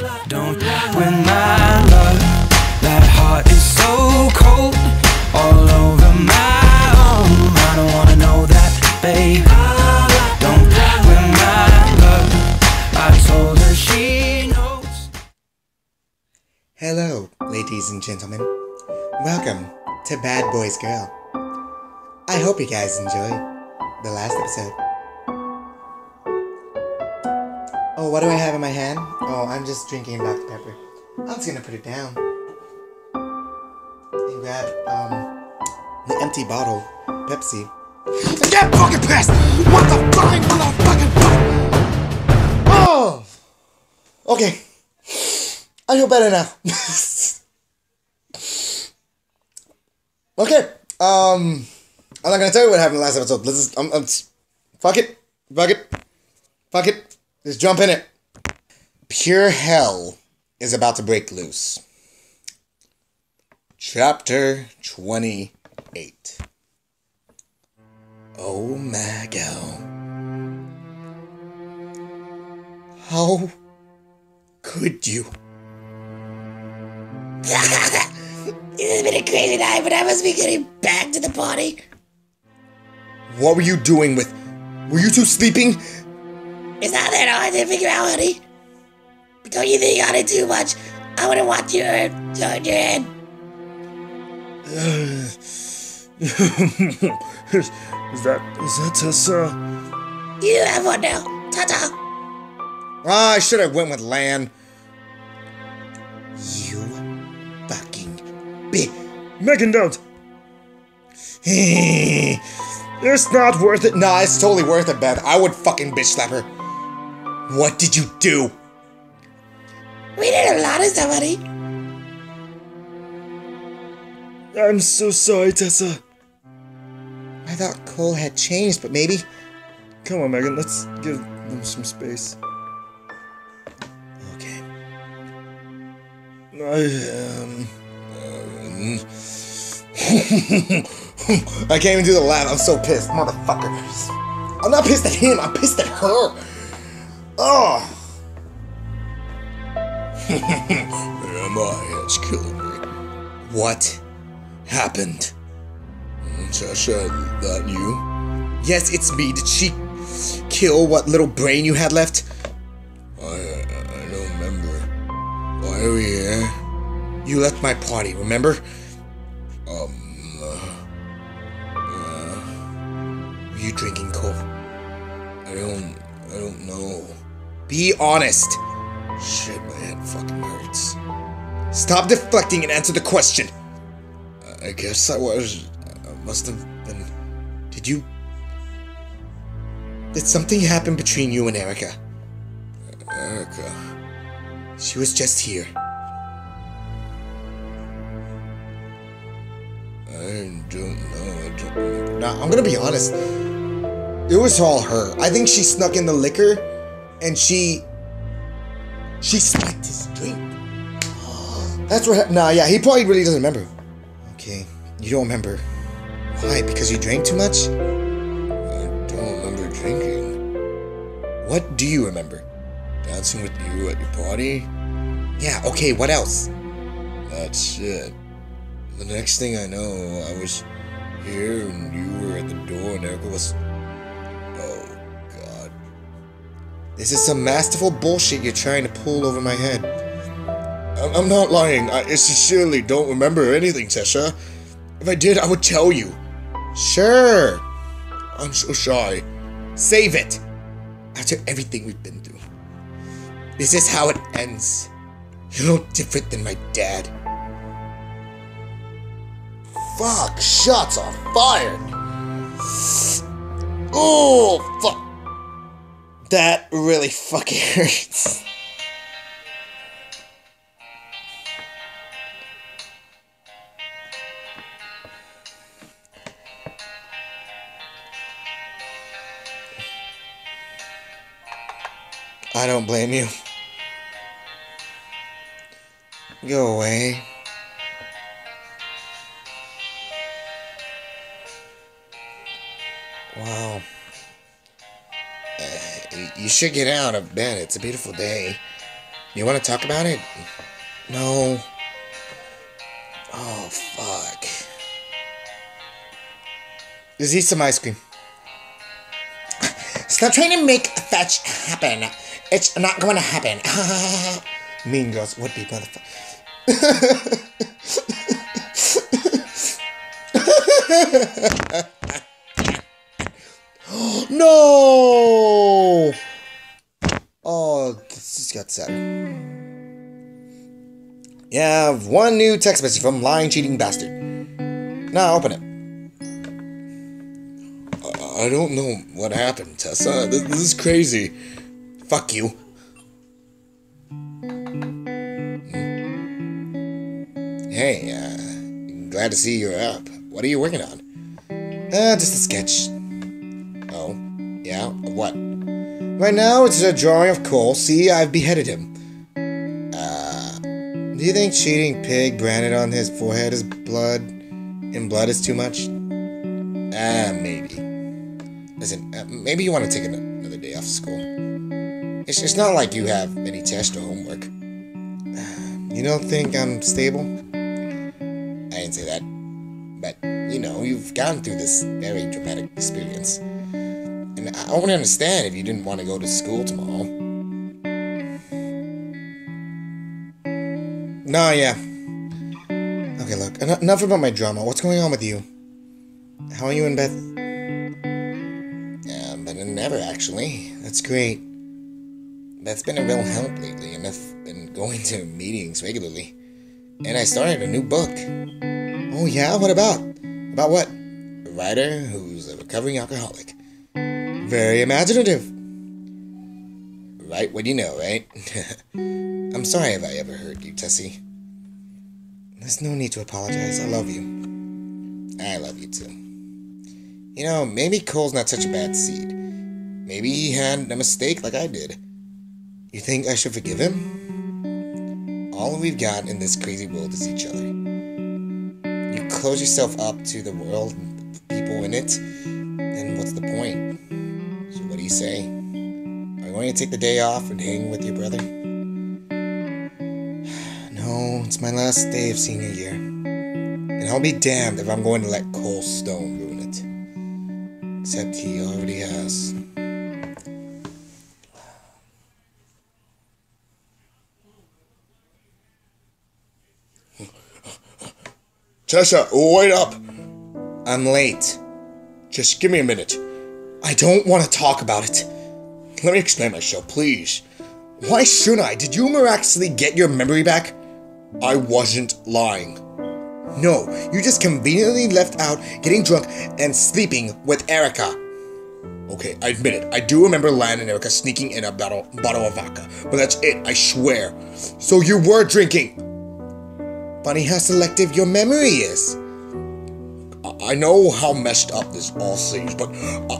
Don't with my love. That heart is so cold, all over my own. I don't wanna know that, babe. Don't with my love. I told her she knows. Hello, ladies and gentlemen. Welcome to Bad Boys Girl. I hope you guys enjoyed the last episode. Oh, what do I have in my hand? Oh, I'm just drinking Dr. Pepper. I'm just gonna put it down. And grab, um, the empty bottle, Pepsi. Get fucking pissed! What the fucking motherfucking fuck? Oh! Okay. I feel better now. okay. Um, I'm not gonna tell you what happened last episode. Let's just, um, um, fuck it, fuck it, fuck it. Just jump in it. Pure hell is about to break loose. Chapter twenty-eight. Oh my god. How could you? This has been a crazy night, but I must be getting back to the party. What were you doing with? Were you two sleeping? It's not that hard to figure out, honey. But don't you think on it too much? I wouldn't want you to turn your head. is, is that is that Tessa? You have one now. Ta-ta. Ah, I should have went with Lan. You fucking bitch. Megan, don't. it's not worth it. Nah, it's totally worth it, Beth. I would fucking bitch slap her. What did you do? We did a lot of honey. I'm so sorry, Tessa. I thought Cole had changed, but maybe. Come on, Megan. Let's give them some space. Okay. I um. I can't even do the laugh. I'm so pissed, motherfuckers. I'm not pissed at him. I'm pissed at her. Oh. Am I? It's killing me. What happened? Tessa, that you? Yes, it's me. Did she kill what little brain you had left? I I don't remember. Why are we here? You left my party, remember? Um. Were you drinking, Cole? I don't. I don't know. Be honest. Shit, my head fucking hurts. Stop deflecting and answer the question. I- guess I was. I must have been. Did you. Did something happen between you and Erica? Erica. She was just here. I don't know. I don't remember. Now, I'm gonna be honest. It was all her. I think she snuck in the liquor and she. She spiked his drink. That's what. Nah, yeah, he probably really doesn't remember. Okay, you don't remember. Why? Because you drank too much? I don't remember drinking. What do you remember? Dancing with you at your party? Yeah, okay, what else? That's it. The next thing I know, I was here and you were at the door and Erica was. This is some masterful bullshit you're trying to pull over my head. I'm, not lying. I sincerely don't remember anything, Tessa. If I did, I would tell you. Sure. I'm so shy. Save it. After everything we've been through. This is how it ends. You're no different than my dad. Fuck, shots are fired. Oh, fuck. That really fucking hurts. I don't blame you. Go away. Should get out of bed. It's a beautiful day. You want to talk about it? No. Oh, fuck. Just eat some ice cream. Stop trying to make fetch happen. It's not going to happen. mean girls would be motherfucker. no! Got. Yeah, I have one new text message from lying, cheating bastard. Now open it. I don't know what happened, Tessa. This, this is crazy. Fuck you. Hey, uh, glad to see you're up. What are you working on? Uh, just a sketch. Oh, yeah? What? Right now, it's a drawing of Cole. See, I've beheaded him. Uh, do you think cheating pig branded on his forehead is blood and blood is too much? Ah, uh, maybe. Listen, uh, maybe you want to take another day off school. It's, it's not like you have any tests or homework. You don't think I'm stable? I didn't say that. But, you know, you've gone through this very dramatic experience. And I wouldn't understand if you didn't want to go to school tomorrow. Nah, yeah. Okay, look, en- enough about my drama. What's going on with you? How are you and Beth? Yeah, but never actually. That's great. That's been a real help lately, and I've been going to meetings regularly. And I started a new book. Oh, yeah? What about? About what? A writer who's a recovering alcoholic. Very imaginative. Right what do you know, right? I'm sorry if I ever hurt you, Tessie. There's no need to apologize. I love you. I love you too. You know, maybe Cole's not such a bad seed. Maybe he had a mistake like I did. You think I should forgive him? All we've got in this crazy world is each other. You close yourself up to the world and the people in it, then what's the point? Say? Are you going to take the day off and hang with your brother? No, it's my last day of senior year. And I'll be damned if I'm going to let Cole Stone ruin it. Except he already has. Tessa, wait up! I'm late. Just give me a minute. I don't want to talk about it. Let me explain myself, please. Why shouldn't I? Did you miraculously get your memory back? I wasn't lying. No, you just conveniently left out getting drunk and sleeping with Erica. Okay, I admit it. I do remember Lan and Erica sneaking in a bottle, bottle of vodka, but that's it, I swear. So you were drinking. Funny how selective your memory is. I know how messed up this all seems, but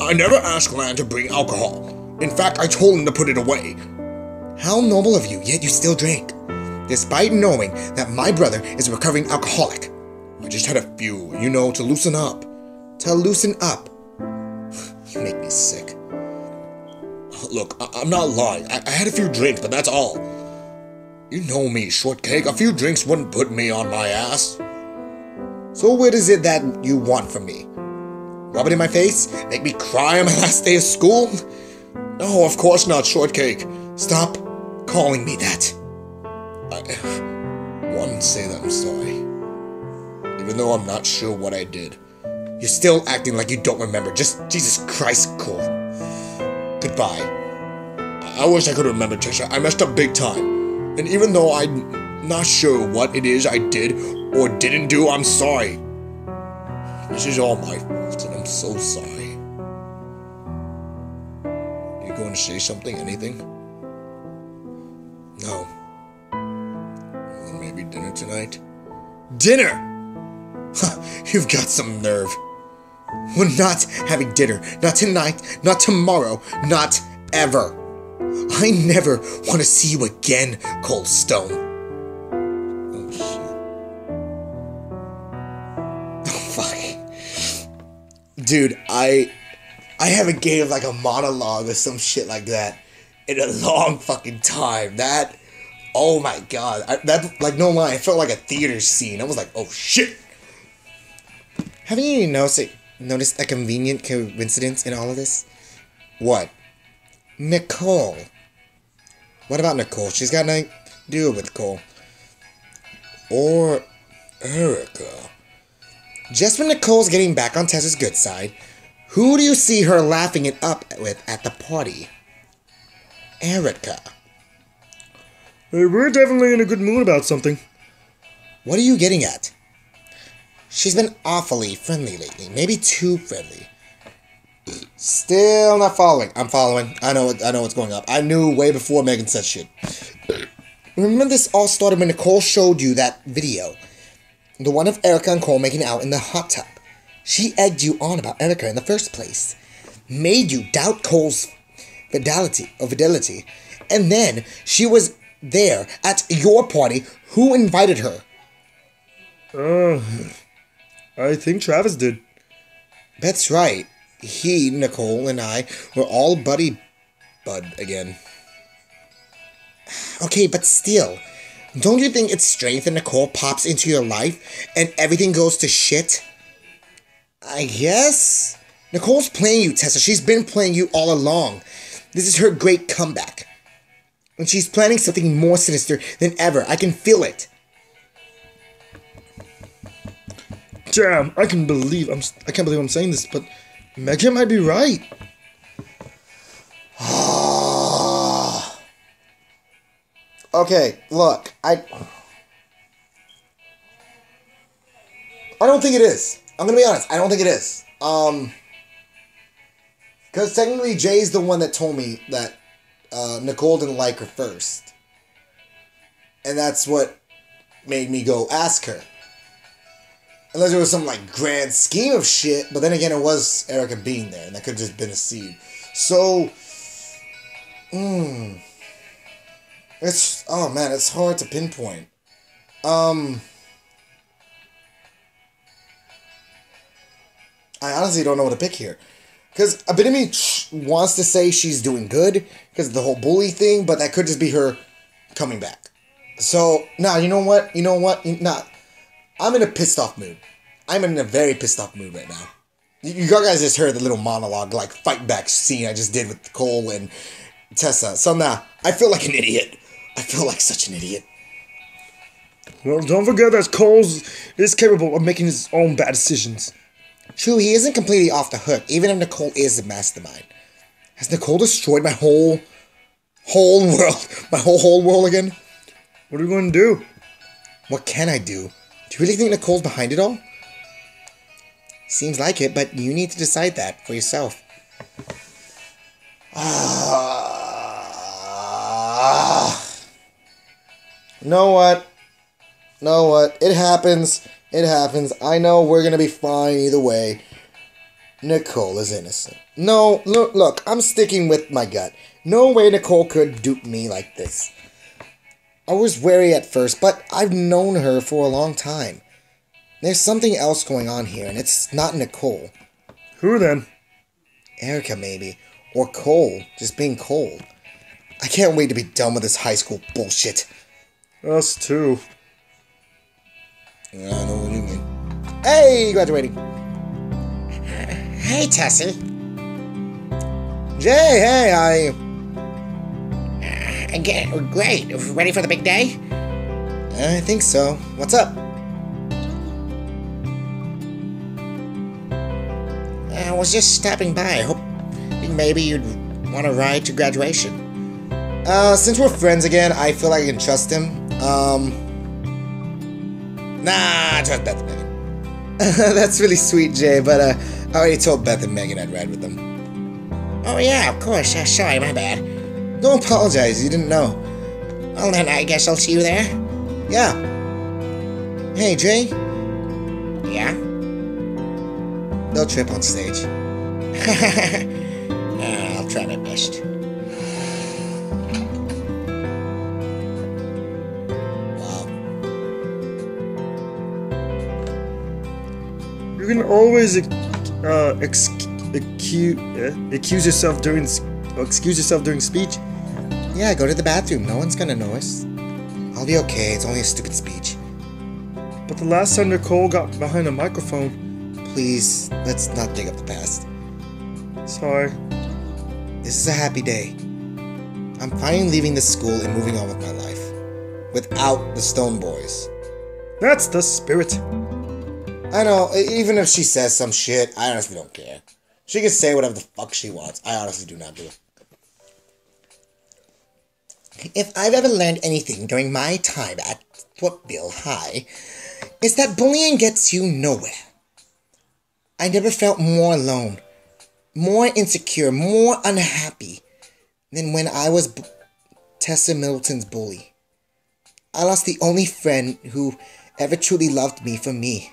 I never asked Lan to bring alcohol. In fact, I told him to put it away. How noble of you, yet you still drink. Despite knowing that my brother is a recovering alcoholic. I just had a few, you know, to loosen up. To loosen up. You make me sick. Look, I- am not lying. I-, I had a few drinks, but that's all. You know me, Shortcake. A few drinks wouldn't put me on my ass. So what is it that you want from me? Rub it in my face? Make me cry on my last day of school? No, of course not, Shortcake. Stop calling me that. I want to say that I'm sorry. Even though I'm not sure what I did. You're still acting like you don't remember. Just, Jesus Christ, Cole. Goodbye. I, I wish I could remember, Trisha. I messed up big time. And even though I'm not sure what it is I did or didn't do, I'm sorry. This is all my fault, and I'm so sorry. You going to say something? Anything? No. Maybe dinner tonight? Dinner? You've got some nerve. We're not having dinner. Not tonight, not tomorrow, not ever. I never want to see you again, Cold Stone. Dude, I I haven't gave like a monologue or some shit like that in a long fucking time. That Oh my god, I, that like no lie, it felt like a theater scene. I was like, oh shit. Haven't you noticed it, noticed a convenient coincidence in all of this? What? Nicole. What about Nicole? She's got nothing to do with Cole. Or Erica. Just when Nicole's getting back on Tessa's good side, who do you see her laughing it up with at the party? Erica. Hey, we're definitely in a good mood about something. What are you getting at? She's been awfully friendly lately, maybe too friendly. Still not following. I'm following. I know. I know what's going up. I knew way before Megan said shit. Remember, this all started when Nicole showed you that video, the one of Erica and Cole making out in the hot tub. She egged you on about Erica in the first place, made you doubt Cole's fidelity or fidelity, and then she was there at your party. Who invited her? Uh, I think Travis did. That's right. He, Nicole, and I were all buddy bud again. Okay, but still, don't you think it's strange that Nicole pops into your life and everything goes to shit? I guess. Nicole's playing you, Tessa. She's been playing you all along. This is her great comeback. And she's planning something more sinister than ever. I can feel it. Damn, I can believe I'm. I can't believe I'm saying this, but Megan might be right. Oh. Okay, look, I I don't think it is. I'm gonna be honest. I don't think it is. Um, because technically Jay's the one that told me that uh, Nicole didn't like her first, and that's what made me go ask her. Unless it was some like grand scheme of shit, but then again, it was Erica being there, and that could have just been a seed. So, hmm. It's oh man, it's hard to pinpoint. Um I honestly don't know what to pick here. Cuz a bit of me wants to say she's doing good because of the whole bully thing, but that could just be her coming back. So, nah, you know what? You know what? Nah. I'm in a pissed off mood. I'm in a very pissed off mood right now. You, guys just heard the little monologue, like fight back scene I just did with Cole and Tessa. So now, I feel like an idiot. I feel like such an idiot. Well, don't forget that Cole's is capable of making his own bad decisions. True, he isn't completely off the hook, even if Nicole is the mastermind. Has Nicole destroyed my whole, whole world, my whole whole world again? What are we going to do? What can I do? Do you really think Nicole's behind it all? Seems like it, but you need to decide that for yourself. Ah. Know what? Know what? It happens. It happens. I know we're gonna be fine either way. Nicole is innocent. No, look, look, I'm sticking with my gut. No way Nicole could dupe me like this. I was wary at first, but I've known her for a long time. There's something else going on here, and it's not Nicole. Who then? Erica, maybe. Or Cole, just being Cole. I can't wait to be done with this high school bullshit. Us too. I know what you mean. Hey, graduating. Hey, Tessie. Jay, hey, I. Again, great. Ready for the big day? I think so. What's up? I was just stopping by. I hope maybe you'd want to ride to graduation. Uh, since we're friends again, I feel like I can trust him. Um. Nah, I trust Beth and Megan. That's really sweet, Jay, but uh, I already told Beth and Megan I'd ride with them. Oh, yeah, of course. Uh, sorry, my bad. Don't apologize, you didn't know. Well, then I guess I'll see you there. Yeah. Hey, Jay. Yeah? They'll trip on stage. uh, I'll try my best. You can always uh, ex- accuse, uh, accuse yourself during excuse yourself during speech. Yeah, go to the bathroom. No one's gonna notice. I'll be okay. It's only a stupid speech. But the last time Nicole got behind a microphone, Please, let's not dig up the past. sorry. This is a happy day. I'm finally leaving the school and moving on with my life. Without the Stone Boys. That's the spirit. I know, even if she says some shit, I honestly don't care. She can say whatever the fuck she wants. I honestly do not do it. If I've ever learned anything during my time at Footville High, it's that bullying gets you nowhere. I never felt more alone, more insecure, more unhappy than when I was b- Tessa Middleton's bully. I lost the only friend who ever truly loved me for me.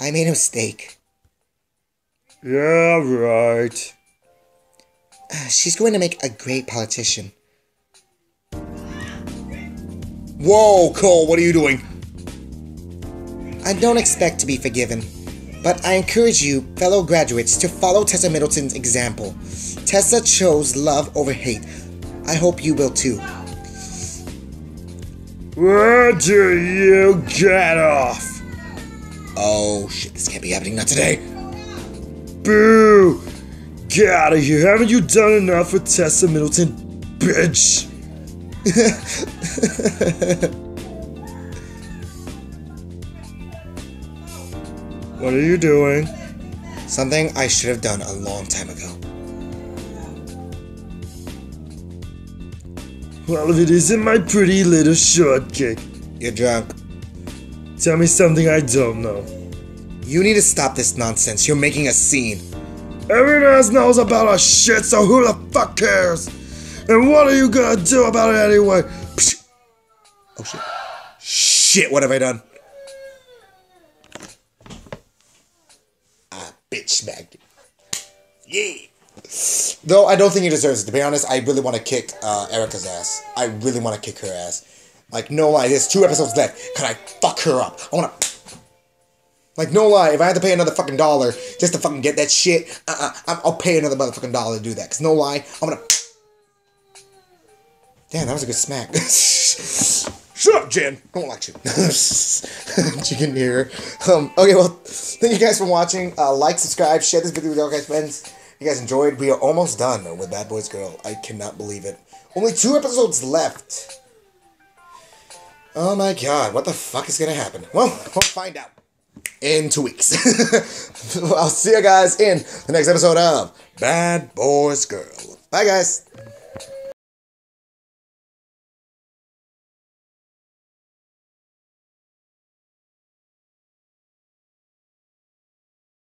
I made a mistake. Yeah, right. Uh, She's going to make a great politician. Whoa, Cole, what are you doing? I don't expect to be forgiven, but I encourage you, fellow graduates, to follow Tessa Middleton's example. Tessa chose love over hate. I hope you will too. Where do you get off? Oh shit, this can't be happening not today. Boo! Get out of here. Haven't you done enough with Tessa Middleton, bitch? what are you doing? Something I should have done a long time ago. Well, if it isn't my pretty little shortcake, You're drunk. Tell me something I don't know. You need to stop this nonsense. You're making a scene. Everyone else knows about our shit, so who the fuck cares? And what are you gonna do about it anyway? Psh, Oh shit. Shit, what have I done? Ah, bitch smacked it. Yeah. Though I don't think he deserves it. To be honest, I really want to kick uh, Erica's ass. I really want to kick her ass. Like, no lie, there's two episodes left. Can I fuck her up? I want to. Like, no lie, if I had to pay another fucking dollar just to fucking get that shit, uh uh, I'll pay another motherfucking dollar to do that. Cause no lie, I'm gonna. Damn, that was a good smack. Shut up, Jen. I don't like you. Chicken ear. Um, okay, well, thank you guys for watching. Uh, like, subscribe, share this video with all guys' friends. You guys enjoyed. We are almost done with Bad Boys Girl. I cannot believe it. Only two episodes left. Oh my god, what the fuck is gonna happen? Well, we'll find out in two weeks. I'll see you guys in the next episode of Bad Boys Girl. Bye, guys.